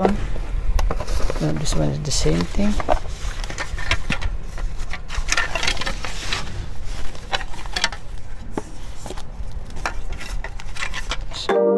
one this one is the same thing so